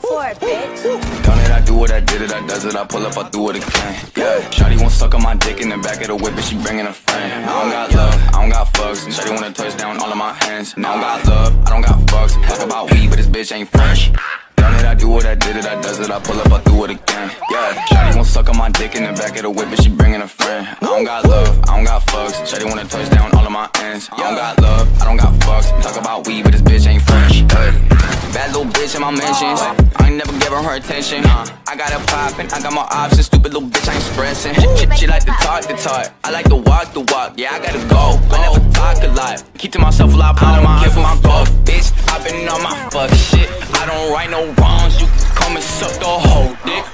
what I do it, I did it, I does it, I pull up, I do it again. Yeah, Shotty won't suck on my dick in the back of the whip, and she bringing a friend. I don't got love, I don't got fucks. Shotty wanna touch down all of my hands. And I don't got love, I don't got fucks. Talk about weed, but this bitch ain't fresh. Done it, I do it, I did it, I does it, I pull up, I do it again. Yeah, Shotty won't suck on my dick in the back of the whip, and she bringing a friend. I don't got love, I don't got fucks. Shotty wanna touch down all of my ends. I don't got love, I don't got fucks. Talk about weed, but this bitch ain't fresh. Hey. Bad little bitch in my mentions. I ain't never giving her attention. I got it poppin', I got more options. Stupid little bitch, I ain't stressing. She, she, she like to talk the talk. I like to walk the walk. Yeah, I gotta go. I never talk a lot. Keep to myself a lot. I don't give my fuck, bitch. I been on my fuck shit. I don't right no wrongs. You can come and suck the whole dick.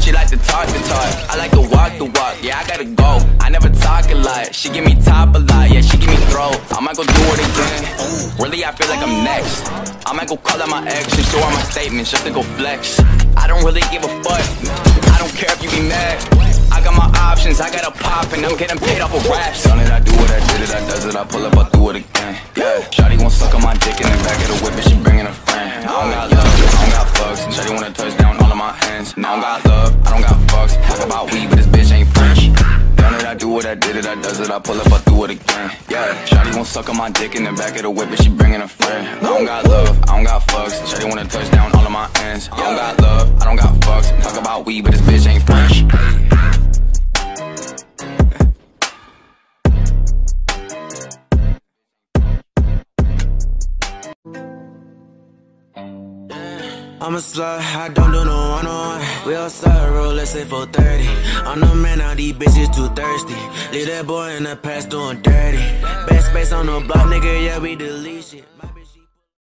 She like to talk the talk. I like to walk the walk. Yeah, I gotta go. Talk a. She give me top a lot. Yeah, she give me throat. I might go do it again. Really, I feel like I'm next. I might go call out my ex and show her my statements just to go flex. I don't really give a fuck. I don't care if you be mad. I got my options, I got a pop, and I'm getting paid off of raps. Done it, I do it, I did it, I does it, I pull up, I do it again. Yeah, Shotty won't suck on my dick in the back of the whip, and she bringing a friend. I don't got love, I don't got fucks. Shotty wanna touch down all of my hands. And I don't got love, I don't got fucks. Talk about weed, but this bitch ain't French. Done it, I do it, I did it, I does it, I pull up, I do it again. Yeah, Shotty won't suck on my dick in the back of the whip, and she bringing a friend. I don't got love, I don't got fucks. Shotty wanna touch down all of my ends. I don't got love, I don't got fucks. Talk about weed, but this bitch ain't French. I'm a slut, I don't do no one on one. We outside roll, let's say 430. I'm the man, now these bitches too thirsty. Leave that boy in the past doing dirty. Best space on the block, nigga, yeah, we delete shit.